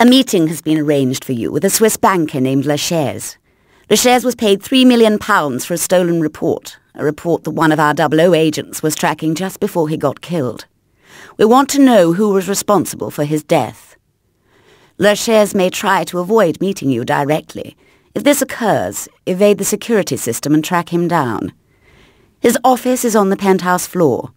A meeting has been arranged for you with a Swiss banker named Lachaise. Lachaise was paid three million pounds for a stolen report, a report that one of our 00 agents was tracking just before he got killed. We want to know who was responsible for his death. Lachaise may try to avoid meeting you directly. If this occurs, evade the security system and track him down. His office is on the penthouse floor.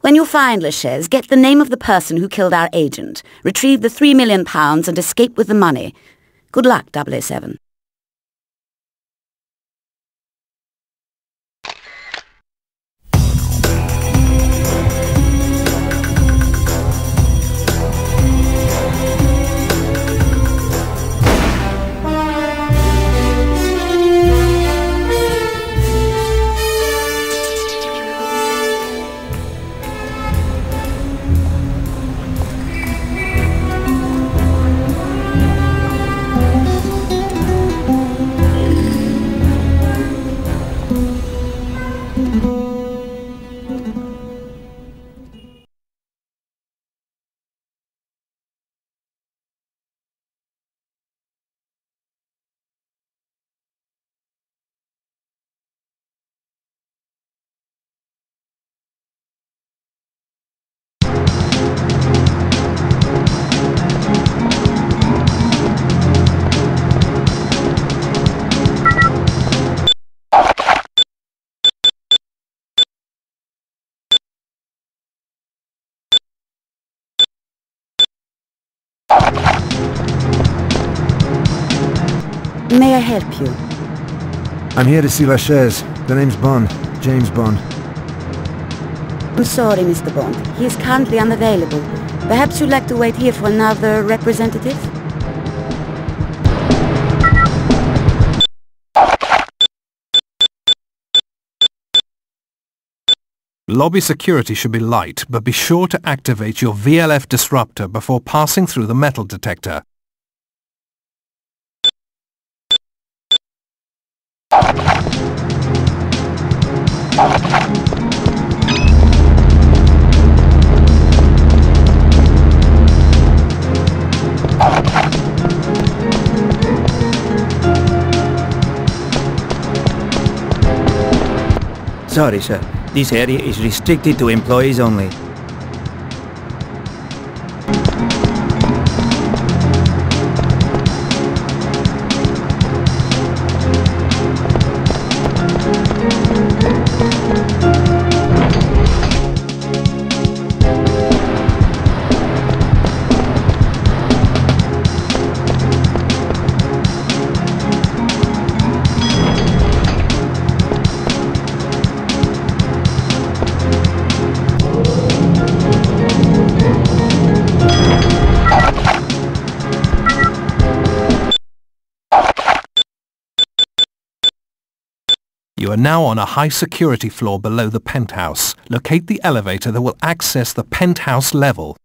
When you find Lachaise, get the name of the person who killed our agent, retrieve the three million pounds and escape with the money. Good luck, 007. May I help you? I'm here to see Lachaise. The name's Bond. James Bond. I'm sorry, Mr. Bond. He is currently unavailable. Perhaps you'd like to wait here for another representative? Lobby security should be light, but be sure to activate your VLF disruptor before passing through the metal detector. Sorry, sir. This area is restricted to employees only. You are now on a high security floor below the penthouse. Locate the elevator that will access the penthouse level.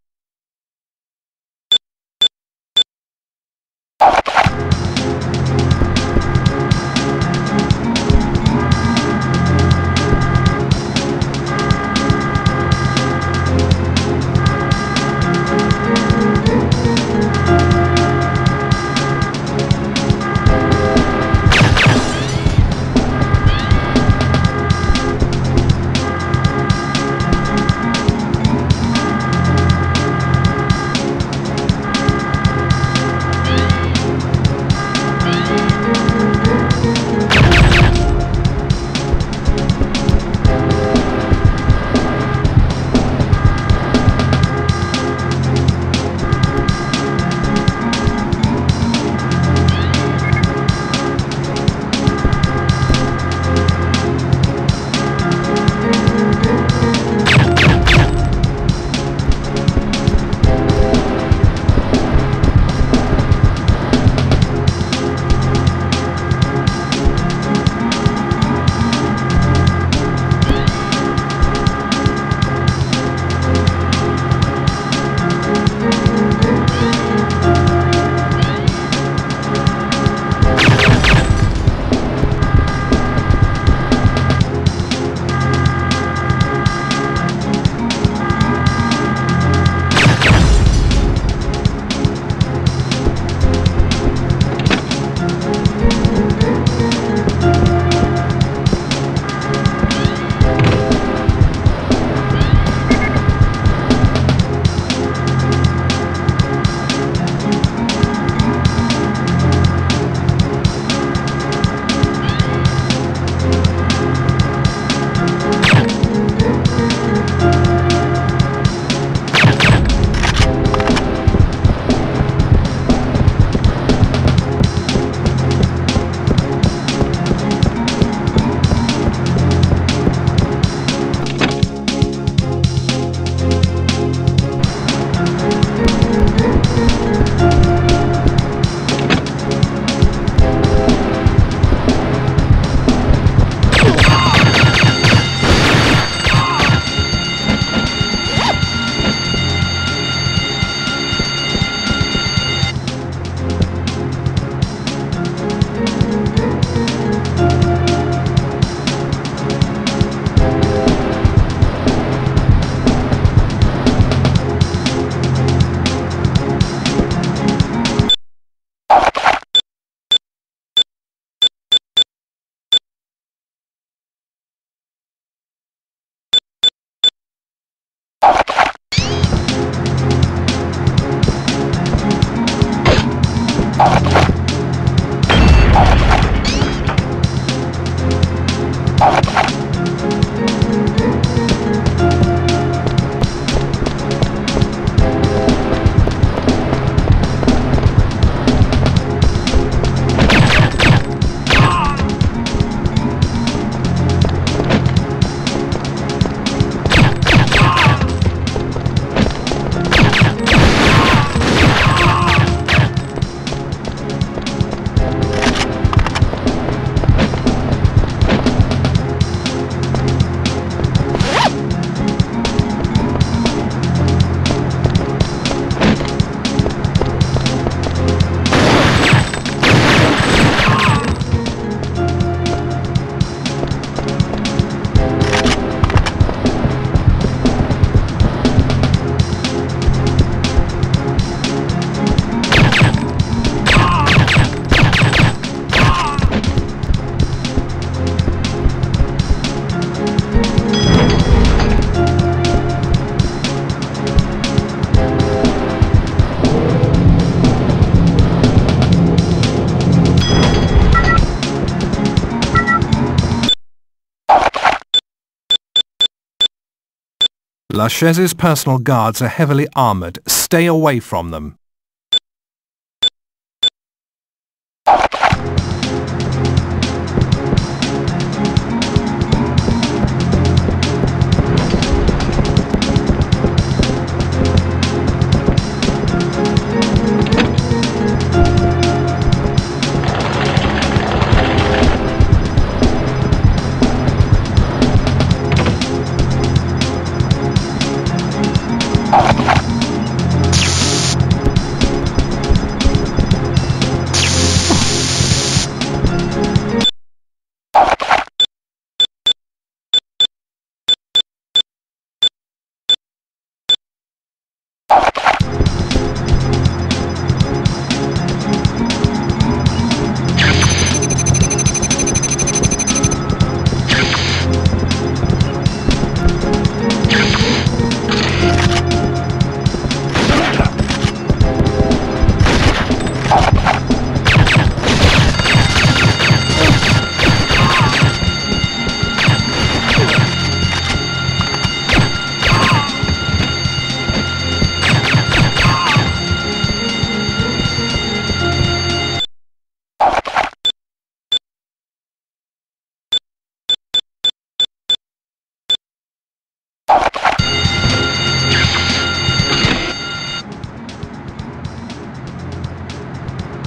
Lachaise's personal guards are heavily armoured. Stay away from them.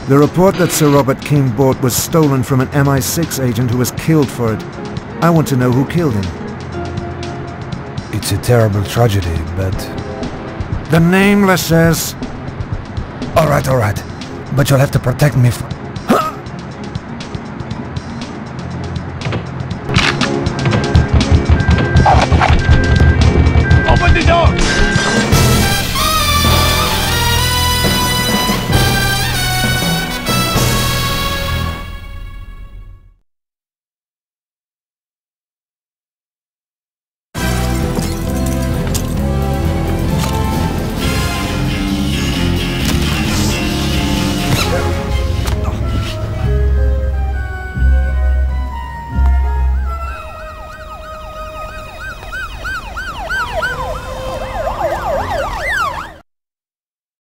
The report that Sir Robert King bought was stolen from an MI6 agent who was killed for it. I want to know who killed him. It's a terrible tragedy, but... The nameless says... Alright, alright. But you'll have to protect me from...